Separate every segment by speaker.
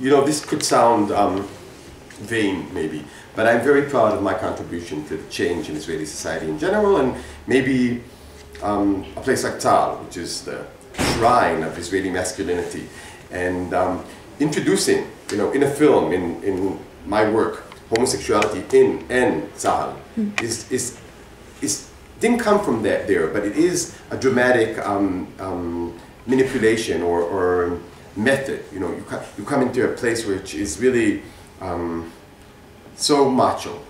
Speaker 1: you know, this could sound um, vain, maybe, but I'm very proud of my contribution to the change in Israeli society in general, and maybe um, a place like Tzahal, which is the shrine of Israeli masculinity, and um, introducing, you know, in a film, in, in my work, homosexuality in and Tzahal, mm. is, is, is, didn't come from that there, but it is a dramatic um, um, manipulation or, or method. You know, you, you come into a place which is really um, so macho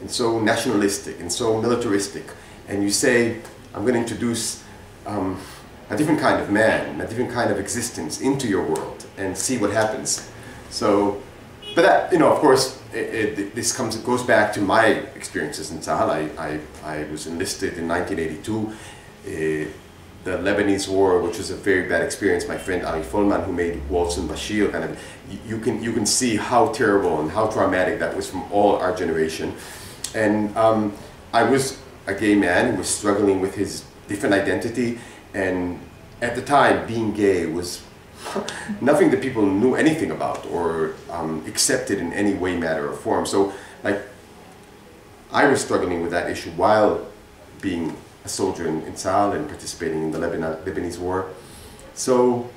Speaker 1: and so nationalistic and so militaristic, and you say, I'm going to introduce um, a different kind of man, a different kind of existence into your world and see what happens. So, but that, you know, of course, it, it, this comes, it goes back to my experiences in Tzahal. I, I, I was enlisted in 1982. Uh, the Lebanese war, which was a very bad experience. My friend Ari Folman, who made Waltz and Bashir, kind of, you, can you can see how terrible and how traumatic that was from all our generation. And um, I was a gay man who was struggling with his different identity, and at the time, being gay was nothing that people knew anything about or um, accepted in any way, matter, or form. So, like, I was struggling with that issue while being a soldier in, in Tzahal and participating in the Lebanese war. So,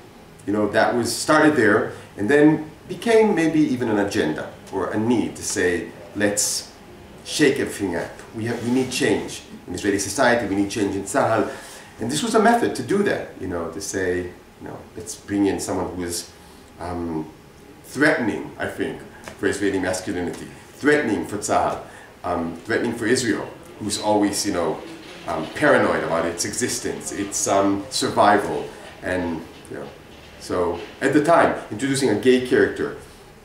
Speaker 1: you know, that was started there and then became maybe even an agenda or a need to say, let's shake everything up. We, have, we need change in Israeli society, we need change in Tzahal. And this was a method to do that, you know, to say, you know, let's bring in someone who is um, threatening, I think, for Israeli masculinity, threatening for Tzahal, um, threatening for Israel, who's always, you know, um, paranoid about its existence, its um, survival, and you know, so at the time, introducing a gay character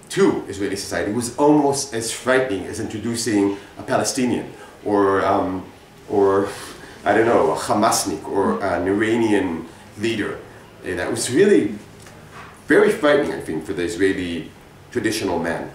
Speaker 1: to Israeli society was almost as frightening as introducing a Palestinian or um, or I don't know a Hamasnik or an Iranian leader. And that was really very frightening, I think, for the Israeli traditional man.